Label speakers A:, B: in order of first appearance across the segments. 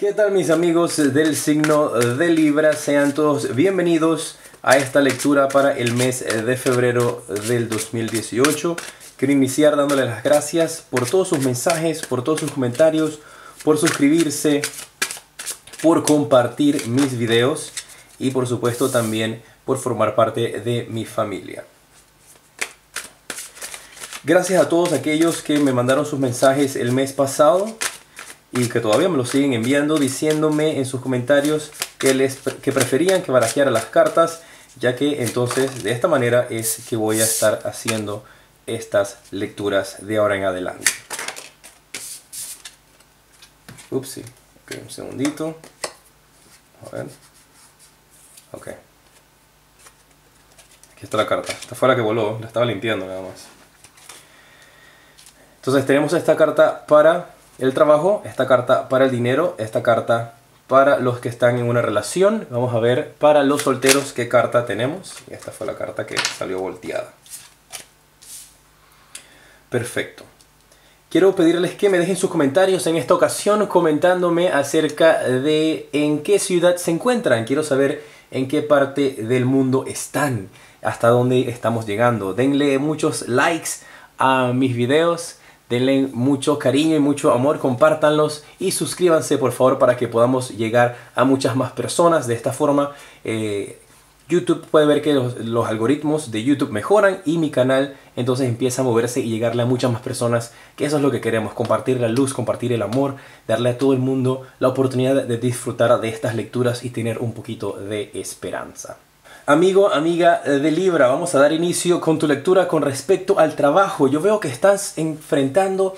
A: ¿Qué tal mis amigos del signo de Libra? Sean todos bienvenidos a esta lectura para el mes de febrero del 2018. Quiero iniciar dándole las gracias por todos sus mensajes, por todos sus comentarios, por suscribirse, por compartir mis videos y por supuesto también por formar parte de mi familia. Gracias a todos aquellos que me mandaron sus mensajes el mes pasado y que todavía me lo siguen enviando diciéndome en sus comentarios que, les, que preferían que barajeara las cartas ya que entonces de esta manera es que voy a estar haciendo estas lecturas de ahora en adelante. Ups, ok, un segundito. A ver. Ok. Aquí está la carta. Esta fue la que voló, la estaba limpiando nada más. Entonces tenemos esta carta para el trabajo, esta carta para el dinero, esta carta para los que están en una relación. Vamos a ver para los solteros qué carta tenemos. Esta fue la carta que salió volteada. Perfecto. Quiero pedirles que me dejen sus comentarios en esta ocasión comentándome acerca de en qué ciudad se encuentran. Quiero saber en qué parte del mundo están, hasta dónde estamos llegando. Denle muchos likes a mis videos denle mucho cariño y mucho amor, compártanlos y suscríbanse por favor para que podamos llegar a muchas más personas. De esta forma eh, YouTube puede ver que los, los, algoritmos de YouTube mejoran y mi canal entonces empieza a moverse y llegarle a muchas más personas, que eso es lo que queremos, compartir la luz, compartir el amor, darle a todo el mundo la oportunidad de disfrutar de estas lecturas y tener un poquito de esperanza. Amigo, amiga de Libra, vamos a dar inicio con tu lectura con respecto al trabajo. Yo veo que estás enfrentando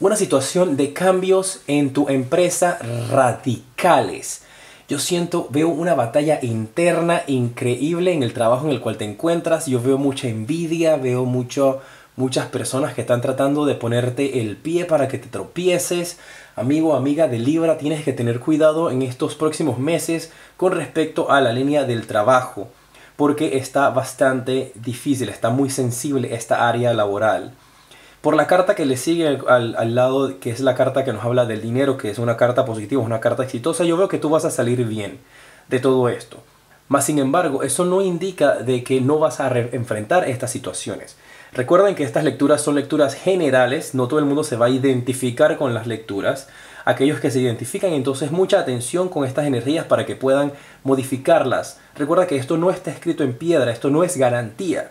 A: una situación de cambios en tu empresa radicales. Yo siento, veo una batalla interna increíble en el trabajo en el cual te encuentras. Yo veo mucha envidia, veo mucho, muchas personas que están tratando de ponerte el pie para que te tropieces. Amigo, amiga de Libra, tienes que tener cuidado en estos próximos meses con respecto a la línea del trabajo porque está bastante difícil, está muy sensible esta área laboral. Por la carta que le sigue al, lado, que es la carta que nos habla del dinero, que es una carta positiva, una carta exitosa, yo veo que tú vas a salir bien de todo esto. Mas sin embargo, eso no indica de que no vas a enfrentar estas situaciones. Recuerden que estas lecturas son lecturas generales, no todo el mundo se va a identificar con las lecturas. Aquellos que se identifican, entonces mucha atención con estas energías para que puedan modificarlas. Recuerda que esto no está escrito en piedra, esto no es garantía.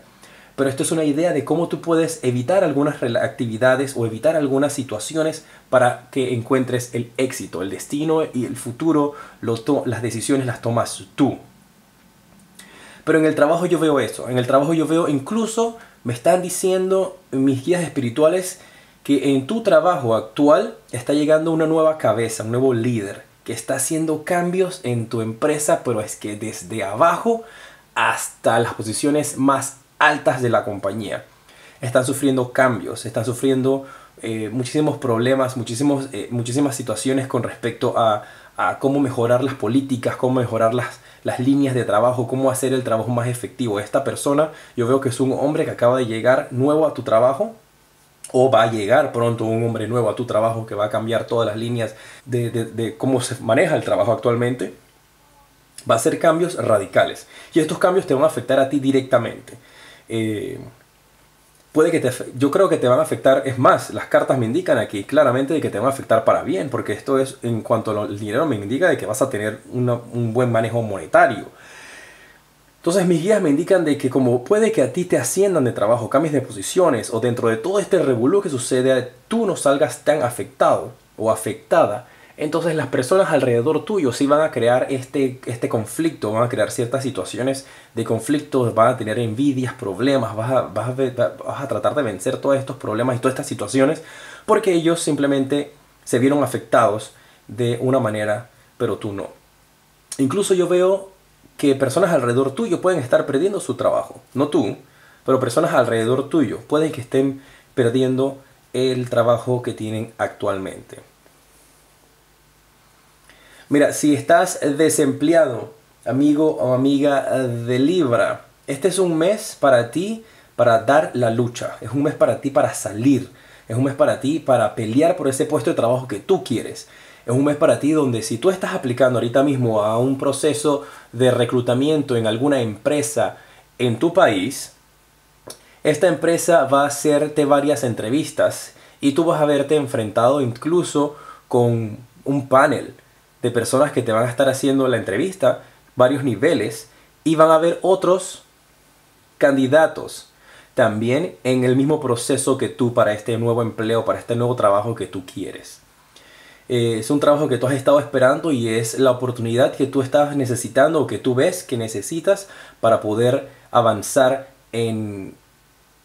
A: Pero esto es una idea de cómo tú puedes evitar algunas actividades o evitar algunas situaciones para que encuentres el éxito, el destino y el futuro, las decisiones las tomas tú. Pero en el trabajo yo veo eso. En el trabajo yo veo incluso me están diciendo mis guías espirituales que en tu trabajo actual está llegando una nueva cabeza, un nuevo líder que está haciendo cambios en tu empresa, pero es que desde abajo hasta las posiciones más altas de la compañía. Están sufriendo cambios, están sufriendo eh, muchísimos problemas, muchísimos, eh, muchísimas situaciones con respecto a, a cómo mejorar las políticas, cómo mejorar las, las líneas de trabajo, cómo hacer el trabajo más efectivo. Esta persona, yo veo que es un hombre que acaba de llegar nuevo a tu trabajo, o va a llegar pronto un hombre nuevo a tu trabajo que va a cambiar todas las líneas de, de cómo se maneja el trabajo actualmente. Va a hacer cambios radicales. Y estos cambios te van a afectar a ti directamente. Eh, puede que te, yo creo que te van a afectar, es más, las cartas me indican aquí claramente de que te van a afectar para bien, porque esto es, en cuanto al dinero me indica de que vas a tener un buen manejo monetario. Entonces mis guías me indican de que como puede que a ti te asciendan de trabajo, cambies de posiciones o dentro de todo este revolú que sucede, tú no salgas tan afectado o afectada entonces las personas alrededor tuyo sí van a crear este, este conflicto, van a crear ciertas situaciones de conflicto, van a tener envidias, problemas, vas a, vas, a, tratar de vencer todos estos problemas y todas estas situaciones porque ellos simplemente se vieron afectados de una manera, pero tú no. Incluso yo veo que personas alrededor tuyo pueden estar perdiendo su trabajo, no tú, pero personas alrededor tuyo pueden que estén perdiendo el trabajo que tienen actualmente. Mira, si estás desempleado, amigo o amiga de Libra, este es un mes para ti para dar la lucha. Es un mes para ti para salir. Es un mes para ti para pelear por ese puesto de trabajo que tú quieres. Es un mes para ti donde si tú estás aplicando ahorita mismo a un proceso de reclutamiento en alguna empresa en tu país, esta empresa va a hacerte varias entrevistas y tú vas a verte enfrentado incluso con un panel de personas que te van a estar haciendo la entrevista, varios niveles, y van a haber otros candidatos también en el mismo proceso que tú para este nuevo empleo, para este nuevo trabajo que tú quieres. Eh, es un trabajo que tú has estado esperando y es la oportunidad que tú estás necesitando o que tú ves que necesitas para poder avanzar en,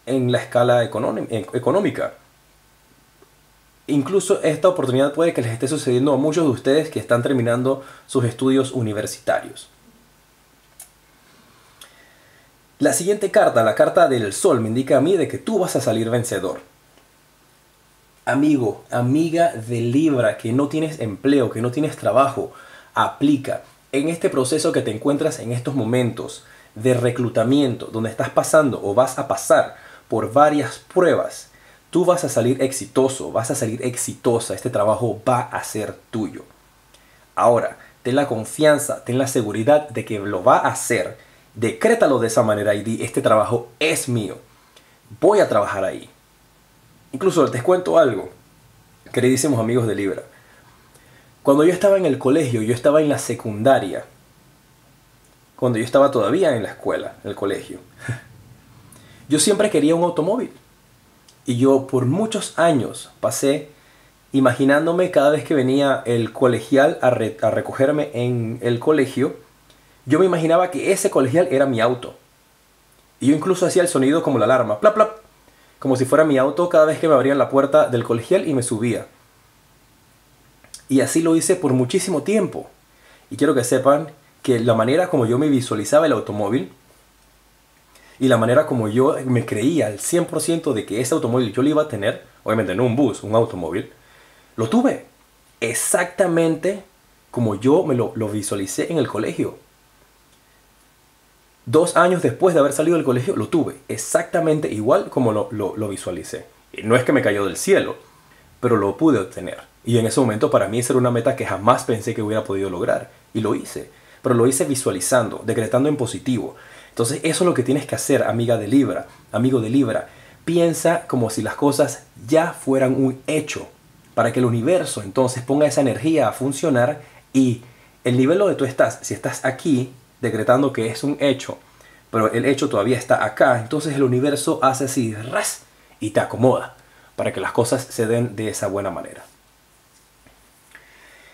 A: en la escala económica. Incluso esta oportunidad puede que les esté sucediendo a muchos de ustedes que están terminando sus estudios universitarios. La siguiente carta, la carta del sol, me indica a mí de que tú vas a salir vencedor. Amigo, amiga de Libra, que no tienes empleo, que no tienes trabajo, aplica en este proceso que te encuentras en estos momentos de reclutamiento, donde estás pasando o vas a pasar por varias pruebas, tú vas a salir exitoso, vas a salir exitosa, este trabajo va a ser tuyo. Ahora, ten la confianza, ten la seguridad de que lo va a hacer Decrétalo de esa manera y di, este trabajo es mío. Voy a trabajar ahí. Incluso les cuento algo, queridísimos amigos de Libra. Cuando yo estaba en el colegio, yo estaba en la secundaria, cuando yo estaba todavía en la escuela, en el colegio, yo siempre quería un automóvil. Y yo por muchos años pasé imaginándome cada vez que venía el colegial a, recogerme en el colegio, yo me imaginaba que ese colegial era mi auto. Y yo incluso hacía el sonido como la alarma, plap, como si fuera mi auto cada vez que me abrían la puerta del colegial y me subía. Y así lo hice por muchísimo tiempo. Y quiero que sepan que la manera como yo me visualizaba el automóvil y la manera como yo me creía al 100% de que ese automóvil yo lo iba a tener, obviamente no un bus, un automóvil, lo tuve exactamente como yo me lo, lo visualicé en el colegio. Dos años después de haber salido del colegio lo tuve, exactamente igual como lo, lo, visualicé. No es que me cayó del cielo, pero lo pude obtener. Y en ese momento para mí esa era una meta que jamás pensé que hubiera podido lograr. Y lo hice. Pero lo hice visualizando, decretando en positivo. Entonces eso es lo que tienes que hacer, amiga de Libra, amigo de Libra. Piensa como si las cosas ya fueran un hecho. Para que el universo entonces ponga esa energía a funcionar y el nivel donde tú estás, si estás aquí, decretando que es un hecho, pero el hecho todavía está acá, entonces el universo hace así, ras, y te acomoda para que las cosas se den de esa buena manera.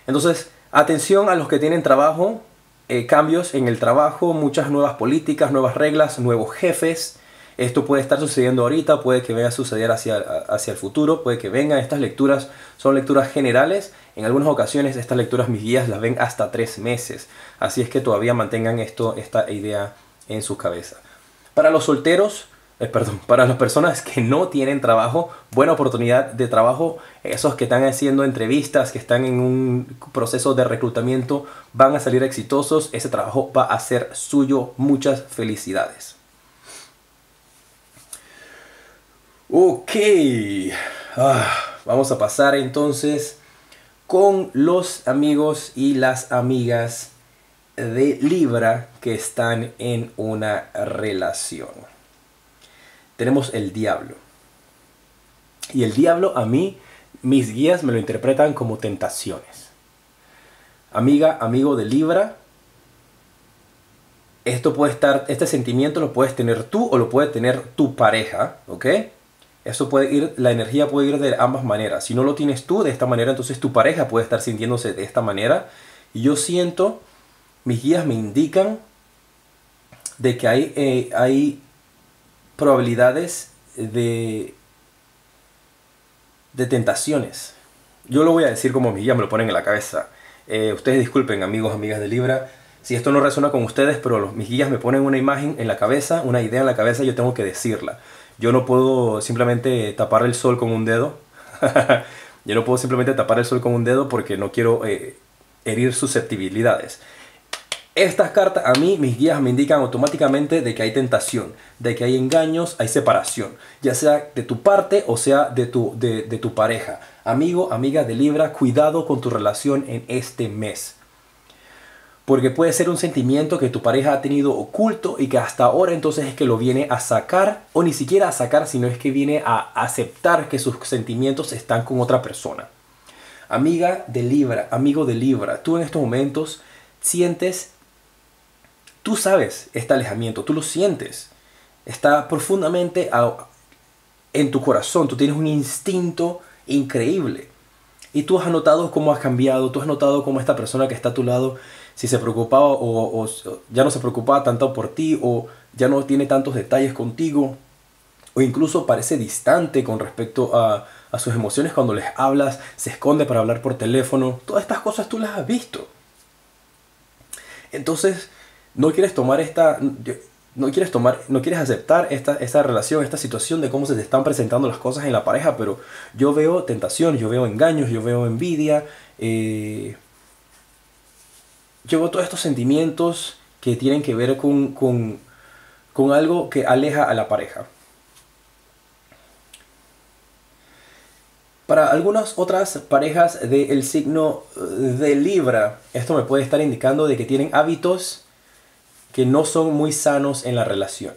A: Entonces, atención a los que tienen trabajo, eh, cambios en el trabajo, muchas nuevas políticas, nuevas reglas, nuevos jefes. Esto puede estar sucediendo ahorita, puede que venga a suceder hacia, hacia el futuro, puede que vengan. Estas lecturas son lecturas generales. En algunas ocasiones estas lecturas mis guías las ven hasta tres meses. Así es que todavía mantengan esto, esta idea en su cabeza. Para los solteros, eh, perdón, para las personas que no tienen trabajo, buena oportunidad de trabajo. Esos que están haciendo entrevistas, que están en un proceso de reclutamiento, van a salir exitosos. Ese trabajo va a ser suyo. Muchas felicidades. Ok, ah, vamos a pasar entonces con los amigos y las amigas de Libra que están en una relación. Tenemos el diablo. Y el diablo a mí, mis guías me lo interpretan como tentaciones. Amiga, amigo de Libra, esto puede estar, este sentimiento lo puedes tener tú o lo puede tener tu pareja, ¿ok? Eso puede ir, la energía puede ir de ambas maneras. Si no lo tienes tú de esta manera, entonces tu pareja puede estar sintiéndose de esta manera. Y yo siento, mis guías me indican de que hay, eh, hay probabilidades de, de tentaciones. Yo lo voy a decir como mis guías me lo ponen en la cabeza. Eh, ustedes disculpen, amigos, amigas de Libra, si esto no resuena con ustedes, pero los, mis guías me ponen una imagen en la cabeza, una idea en la cabeza, yo tengo que decirla. Yo no puedo simplemente tapar el sol con un dedo. yo no puedo simplemente tapar el sol con un dedo porque no quiero eh, herir susceptibilidades. Estas cartas a mí, mis guías me indican automáticamente de que hay tentación, de que hay engaños, hay separación, ya sea de tu parte o sea de tu, de, de tu pareja. Amigo, amiga de Libra, cuidado con tu relación en este mes. Porque puede ser un sentimiento que tu pareja ha tenido oculto y que hasta ahora entonces es que lo viene a sacar, o ni siquiera a sacar, sino es que viene a aceptar que sus sentimientos están con otra persona. Amiga de Libra, amigo de Libra, tú en estos momentos sientes Tú sabes este alejamiento, tú lo sientes. Está profundamente en tu corazón, tú tienes un instinto increíble. Y tú has notado cómo has cambiado, tú has notado cómo esta persona que está a tu lado, si se preocupaba o, ya no se preocupaba tanto por ti o ya no tiene tantos detalles contigo o incluso parece distante con respecto a, a sus emociones cuando les hablas, se esconde para hablar por teléfono, todas estas cosas tú las has visto. Entonces, no quieres tomar esta, no quieres tomar, no quieres aceptar esta, esta relación, esta situación de cómo se te están presentando las cosas en la pareja, pero yo veo tentación, yo veo engaños, yo veo envidia, eh, veo todos estos sentimientos que tienen que ver con, con, con algo que aleja a la pareja. Para algunas otras parejas del signo de Libra, esto me puede estar indicando de que tienen hábitos que no son muy sanos en la relación.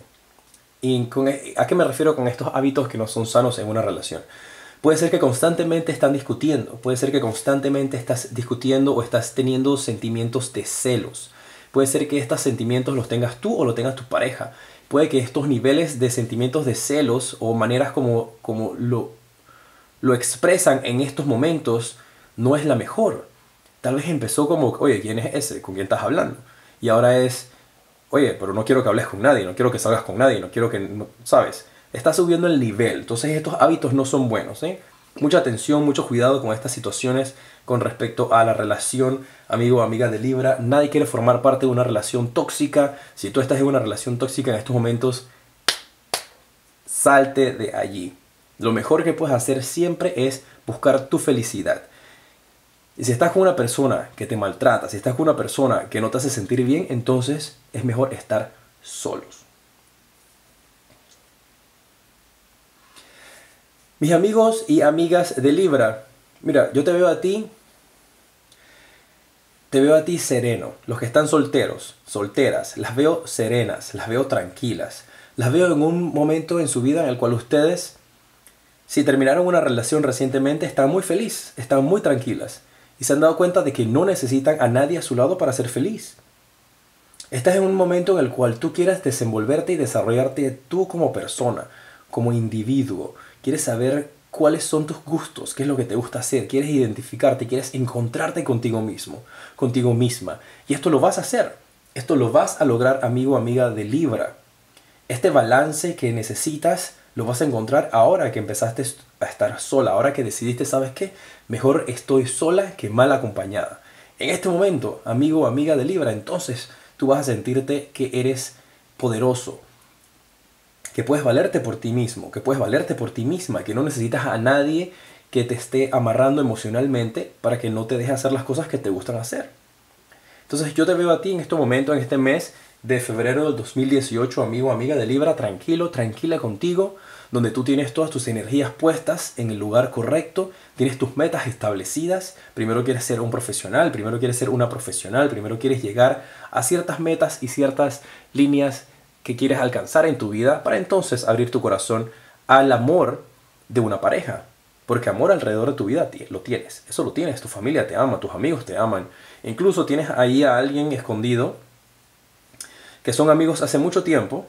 A: ¿Y e, a qué me refiero con estos hábitos que no son sanos en una relación? Puede ser que constantemente están discutiendo, puede ser que constantemente estás discutiendo o estás teniendo sentimientos de celos. Puede ser que estos sentimientos los tengas tú o los tengas tu pareja. Puede que estos niveles de sentimientos de celos o maneras como, como lo, lo expresan en estos momentos no es la mejor. Tal vez empezó como, oye, ¿quién es ese? ¿Con quién estás hablando? Y ahora es, oye, pero no quiero que hables con nadie, no quiero que salgas con nadie, no quiero que, ¿sabes? Está subiendo el nivel, entonces estos hábitos no son buenos, ¿eh? Mucha atención, mucho cuidado con estas situaciones con respecto a la relación amigo o amiga de Libra. Nadie quiere formar parte de una relación tóxica. Si tú estás en una relación tóxica en estos momentos, salte de allí. Lo mejor que puedes hacer siempre es buscar tu felicidad. Y si estás con una persona que te maltrata, si estás con una persona que no te hace sentir bien, entonces es mejor estar solos. Mis amigos y amigas de Libra, mira, yo te veo a ti, te veo a ti sereno. Los que están solteros, solteras, las veo serenas, las veo tranquilas. Las veo en un momento en su vida en el cual ustedes, si terminaron una relación recientemente, están muy felices, están muy tranquilas y se han dado cuenta de que no necesitan a nadie a su lado para ser feliz. Estás en un momento en el cual tú quieres desenvolverte y desarrollarte tú como persona, como individuo. Quieres saber cuáles son tus gustos, qué es lo que te gusta hacer, quieres identificarte, quieres encontrarte contigo mismo, contigo misma. Y esto lo vas a hacer. Esto lo vas a lograr, amigo, amiga de Libra. Este balance que necesitas lo vas a encontrar ahora que empezaste a estar sola, ahora que decidiste, ¿sabes qué? Mejor estoy sola que mal acompañada. En este momento, amigo o amiga de Libra, entonces tú vas a sentirte que eres poderoso, que puedes valerte por ti mismo, que puedes valerte por ti misma, que no necesitas a nadie que te esté amarrando emocionalmente para que no te deje hacer las cosas que te gustan hacer. Entonces yo te veo a ti en este momento, en este mes de febrero del 2018, amigo amiga de Libra, tranquilo, tranquila contigo, donde tú tienes todas tus energías puestas en el lugar correcto, tienes tus metas establecidas, primero quieres ser un profesional, primero quieres ser una profesional, primero quieres llegar a ciertas metas y ciertas líneas que quieres alcanzar en tu vida para entonces abrir tu corazón al amor de una pareja. Porque amor alrededor de tu vida lo tienes, eso lo tienes, tu familia te ama, tus amigos te aman, incluso tienes ahí a alguien escondido que son amigos hace mucho tiempo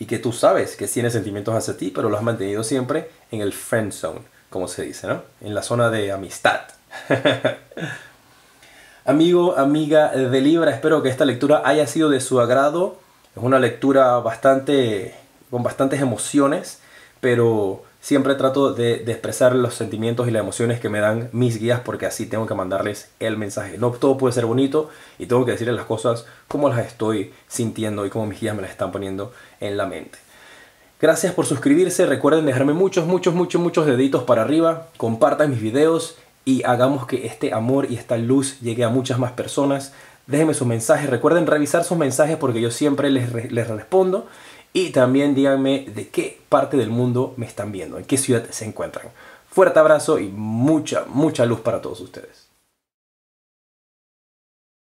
A: y que tú sabes que tiene sentimientos hacia ti, pero lo has mantenido siempre en el friend zone, como se dice, ¿no? En la zona de amistad. Amigo, amiga de Libra, espero que esta lectura haya sido de su agrado. Es una lectura bastante con bastantes emociones, pero Siempre trato de, expresar los sentimientos y las emociones que me dan mis guías porque así tengo que mandarles el mensaje. No todo puede ser bonito y tengo que decirles las cosas como las estoy sintiendo y como mis guías me las están poniendo en la mente. Gracias por suscribirse. Recuerden dejarme muchos, muchos, muchos, muchos deditos para arriba. Compartan mis videos y hagamos que este amor y esta luz llegue a muchas más personas. Déjenme sus mensajes. Recuerden revisar sus mensajes porque yo siempre les, les respondo. Y también díganme de qué parte del mundo me están viendo, en qué ciudad se encuentran. Fuerte abrazo y mucha, mucha luz para todos ustedes.